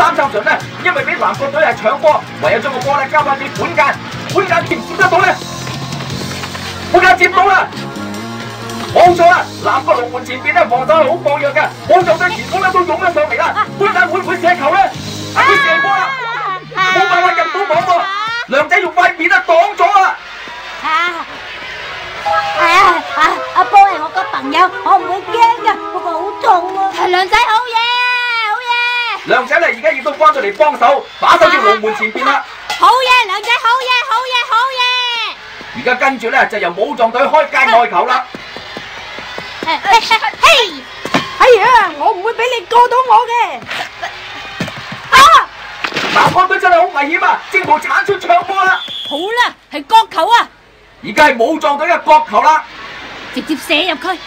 三杉純呢，因为俾南國隊係搶波，唯有将个波咧交翻俾本間，本間接唔接得到咧？本間接到啦！冇错啦，南國龍門前边咧防守係好薄弱嘅，武藏隊前梁仔咧而家亦都翻咗嚟幫手，把守住龍門前邊啦。好嘢，梁仔好嘢，好嘢，好嘢！而家跟住咧就由武藏隊開界外球啦。嘿，哎呀，我唔會俾你過到我嘅。啊！南方隊真係好危險啊！正步铲出搶波啦！好啦，係角球啊！而家係武藏隊嘅角球啦。直接射入去。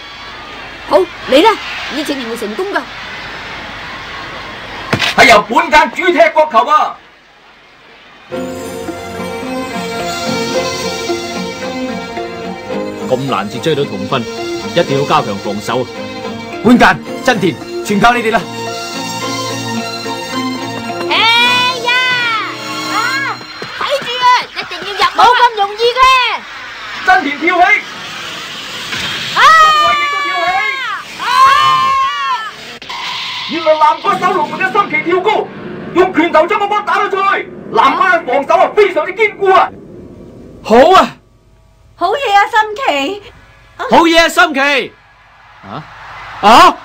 好，你啦，呢次你會成功噶。係由本間主踢角球啊！咁難至追到同分，一定要加強防守。本間、真田，全靠你哋啦！哎呀！啊！睇住啊，一定要入，冇咁容易嘅。真田跳起，啊！衛亦都跳起。原來南國守龍門嘅心奇跳高，用拳頭將個波打到出去。南國嘅防守啊非常之堅固啊！好啊，好嘢啊，心奇！好嘢啊，心奇！啊啊！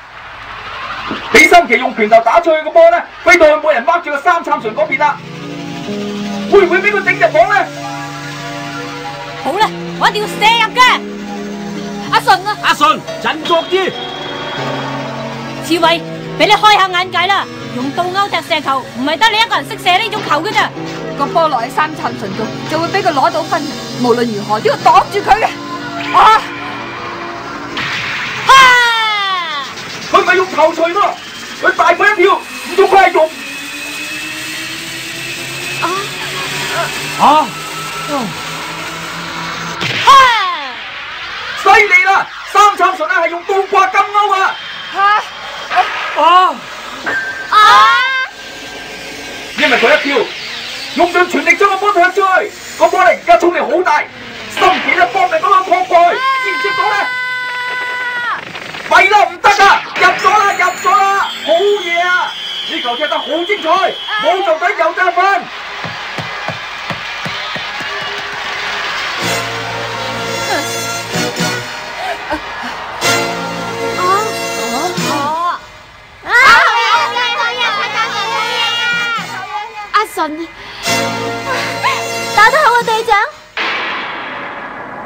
俾心奇用拳頭打出去個波咧，飛到去冇人 mark 住個三杉純嗰邊啦。會唔會俾佢整入網咧？好啦，我一定要射入嘅。阿順啊，阿信，振作啲！刺猬，俾你開下眼界啦！用倒勾踢射球，唔係得你一個人識射呢種球嘅咋。個波落喺三杉純度，就會俾佢攞到分。無論如何都要擋住佢嘅。啊！哈！佢唔係用頭錘喎，佢大佢一跳，唔通佢係用？啊！哈！犀利啦！三杉純啊係用倒掛金鈎啊！啊！用盡全力將個波踢出去，個波咧而家衝力好大，心企咧搏命咁樣撲過去，接唔接到咧？弊啦，唔得啊！入咗啦，入咗啦，好嘢啊！呢球踢得好精彩，武藏隊又得分。哦！啊！阿順，打得好啊，队长！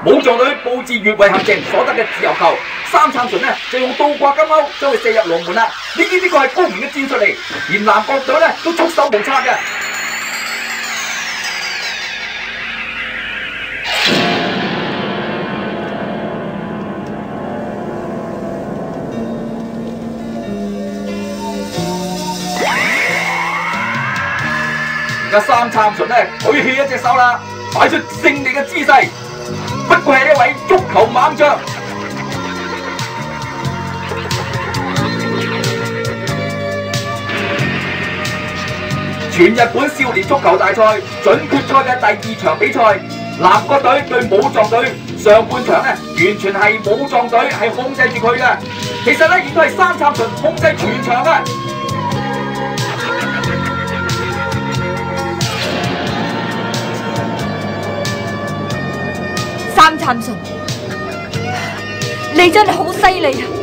武藏隊布置越位陷阱所得嘅自由球，三杉純呢就用倒挂金钩将佢射入龙门啦。呢啲呢个系高明嘅战术嚟，连南国队呢都束手无策嘅。而家三杉純咧舉起一隻手啦，擺出勝利嘅姿勢。不愧係一位足球猛將。全日本少年足球大賽準決賽嘅第二場比賽，南國隊對武藏隊，上半場咧完全係武藏隊係控制住佢嘅，其實咧亦都係三杉純控制全場嘅。三杉純，你真係好犀利啊！